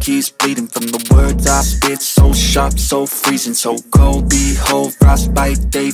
keeps bleeding From the words I spit, so sharp, so freezing So cold, behold, frostbite, they